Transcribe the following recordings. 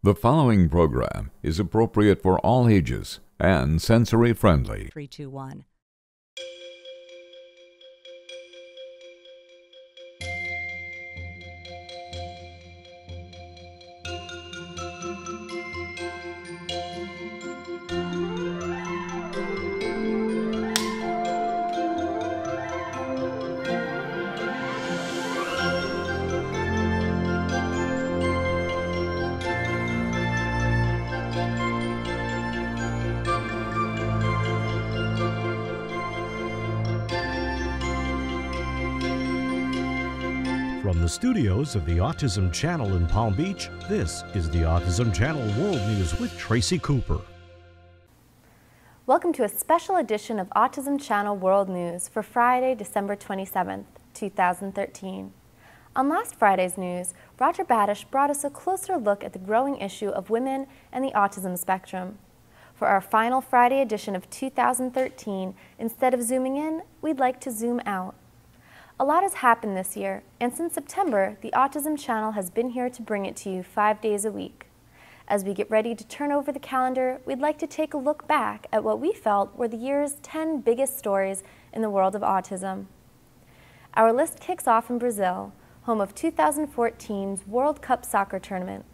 The following program is appropriate for all ages and sensory friendly. 321. From the studios of the Autism Channel in Palm Beach, this is the Autism Channel World News with Tracy Cooper. Welcome to a special edition of Autism Channel World News for Friday, December 27th, 2013. On last Friday's news, Roger Badish brought us a closer look at the growing issue of women and the autism spectrum. For our final Friday edition of 2013, instead of zooming in, we'd like to zoom out. A lot has happened this year, and since September, the Autism Channel has been here to bring it to you five days a week. As we get ready to turn over the calendar, we'd like to take a look back at what we felt were the year's 10 biggest stories in the world of autism. Our list kicks off in Brazil, home of 2014's World Cup soccer tournament.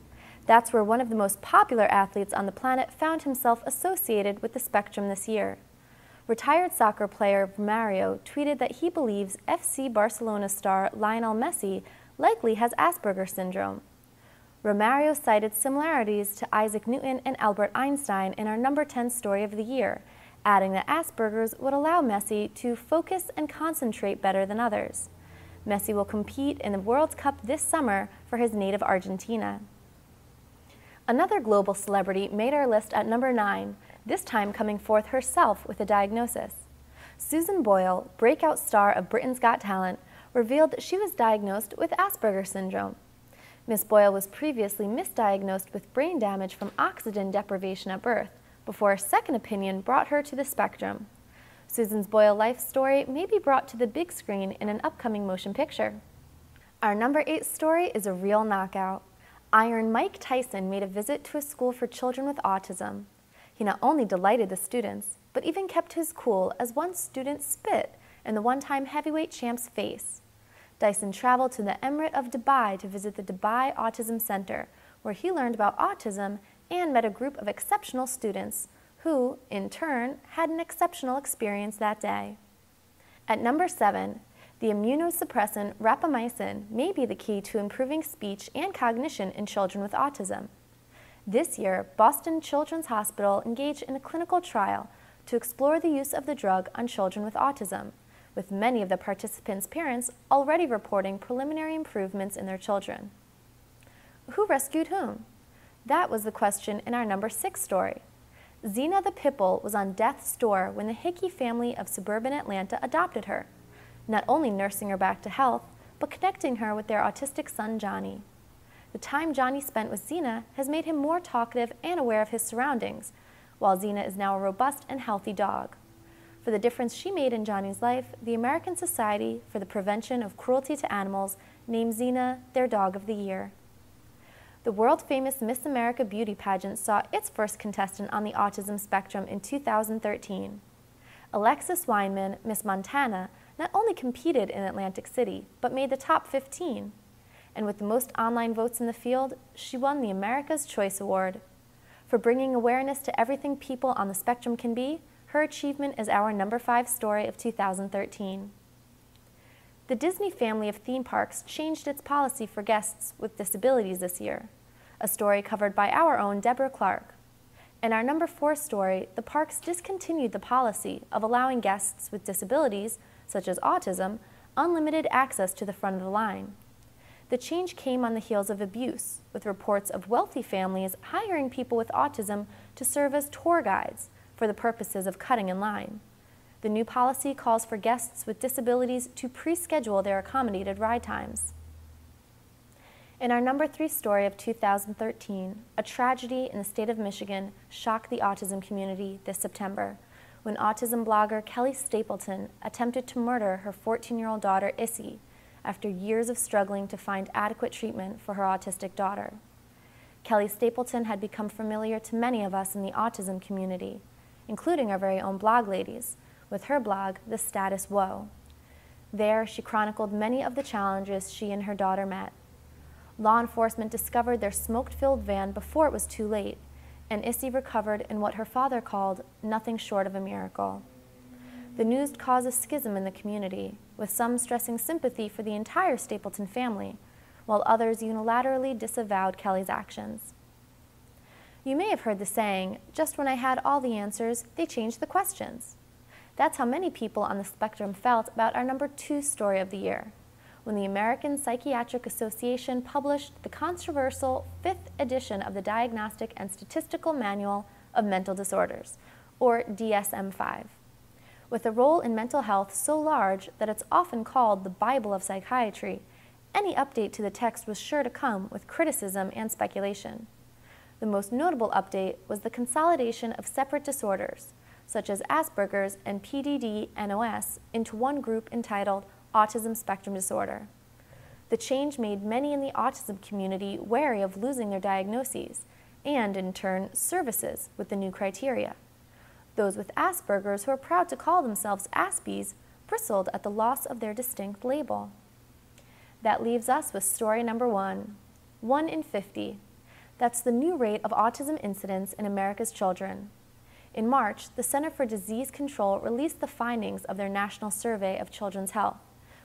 That's where one of the most popular athletes on the planet found himself associated with the spectrum this year. Retired soccer player Romario tweeted that he believes FC Barcelona star Lionel Messi likely has Asperger syndrome. Romario cited similarities to Isaac Newton and Albert Einstein in our number 10 story of the year, adding that Asperger's would allow Messi to focus and concentrate better than others. Messi will compete in the World Cup this summer for his native Argentina. Another global celebrity made our list at number 9 this time coming forth herself with a diagnosis. Susan Boyle, breakout star of Britain's Got Talent, revealed that she was diagnosed with Asperger syndrome. Miss Boyle was previously misdiagnosed with brain damage from oxygen deprivation at birth, before a second opinion brought her to the spectrum. Susan's Boyle life story may be brought to the big screen in an upcoming motion picture. Our number eight story is a real knockout. Iron Mike Tyson made a visit to a school for children with autism. He not only delighted the students, but even kept his cool as one student spit in the one-time heavyweight champ's face. Tyson traveled to the Emirate of Dubai to visit the Dubai Autism Center, where he learned about autism and met a group of exceptional students who, in turn, had an exceptional experience that day. At number seven, the immunosuppressant rapamycin may be the key to improving speech and cognition in children with autism. This year, Boston Children's Hospital engaged in a clinical trial to explore the use of the drug on children with autism, with many of the participants' parents already reporting preliminary improvements in their children. Who rescued whom? That was the question in our number six story. Xena the Pitbull was on death's door when the Hickey family of suburban Atlanta adopted her, not only nursing her back to health, but connecting her with their autistic son Johnny. The time Johnny spent with Xena has made him more talkative and aware of his surroundings, while Xena is now a robust and healthy dog. For the difference she made in Johnny's life, the American Society for the Prevention of Cruelty to Animals named Xena their Dog of the Year. The world-famous Miss America beauty pageant saw its first contestant on the autism spectrum in 2013. Alexis Weinman, Miss Montana, not only competed in Atlantic City, but made the top 15 and with the most online votes in the field, she won the America's Choice Award. For bringing awareness to everything people on the spectrum can be, her achievement is our number five story of 2013. The Disney family of theme parks changed its policy for guests with disabilities this year, a story covered by our own Deborah Clark. In our number four story, the parks discontinued the policy of allowing guests with disabilities, such as autism, unlimited access to the front of the line. The change came on the heels of abuse, with reports of wealthy families hiring people with autism to serve as tour guides for the purposes of cutting in line. The new policy calls for guests with disabilities to pre-schedule their accommodated ride times. In our number three story of 2013, a tragedy in the state of Michigan shocked the autism community this September when autism blogger Kelli Stapleton attempted to murder her 14-year-old daughter Issy after years of struggling to find adequate treatment for her autistic daughter. Kelli Stapleton had become familiar to many of us in the autism community, including our very own blog ladies, with her blog, The Status Woe. There, she chronicled many of the challenges she and her daughter met. Law enforcement discovered their smoke filled van before it was too late, and Issy recovered in what her father called nothing short of a miracle. The news caused a schism in the community, with some stressing sympathy for the entire Stapleton family, while others unilaterally disavowed Kelli's actions. You may have heard the saying, just when I had all the answers, they changed the questions. That's how many people on the spectrum felt about our number two story of the year, when the American Psychiatric Association published the controversial fifth edition of the Diagnostic and Statistical Manual of Mental Disorders, or DSM 5. With a role in mental health so large that it's often called the Bible of psychiatry, any update to the text was sure to come with criticism and speculation. The most notable update was the consolidation of separate disorders, such as Asperger's and PDD-NOS, into one group entitled Autism Spectrum Disorder. The change made many in the autism community wary of losing their diagnoses, and in turn, services with the new criteria. Those with Asperger's who are proud to call themselves Aspies bristled at the loss of their distinct label. That leaves us with story number one 1 in 50. That's the new rate of autism incidence in America's children. In March, the Center for Disease Control released the findings of their National Survey of Children's Health,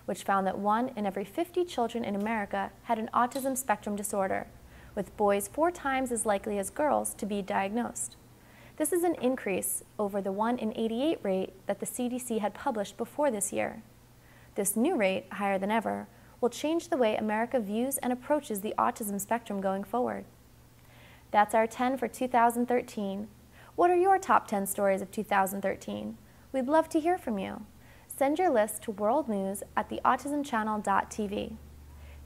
which found that one in every 50 children in America had an autism spectrum disorder, with boys four times as likely as girls to be diagnosed. This is an increase over the 1 in 88 rate that the CDC had published before this year. This new rate, higher than ever, will change the way America views and approaches the autism spectrum going forward. That's our 10 for 2013. What are your top 10 stories of 2013? We'd love to hear from you. Send your list to worldnews at theautismchannel.tv.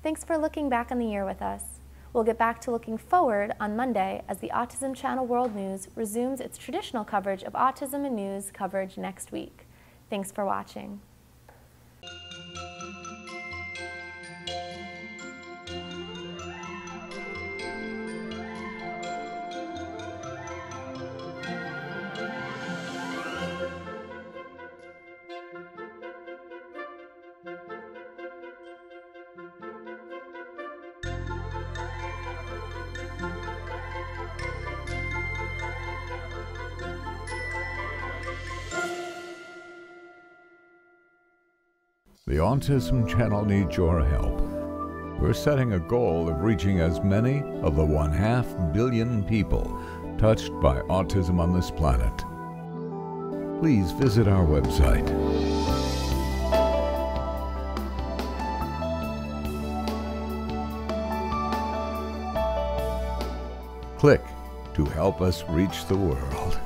Thanks for looking back on the year with us. We'll get back to looking forward on Monday as the Autism Channel World News resumes its traditional coverage of autism and news coverage next week. Thanks for watching. The Autism Channel needs your help. We're setting a goal of reaching as many of the one half billion people touched by autism on this planet. Please visit our website. Click to help us reach the world.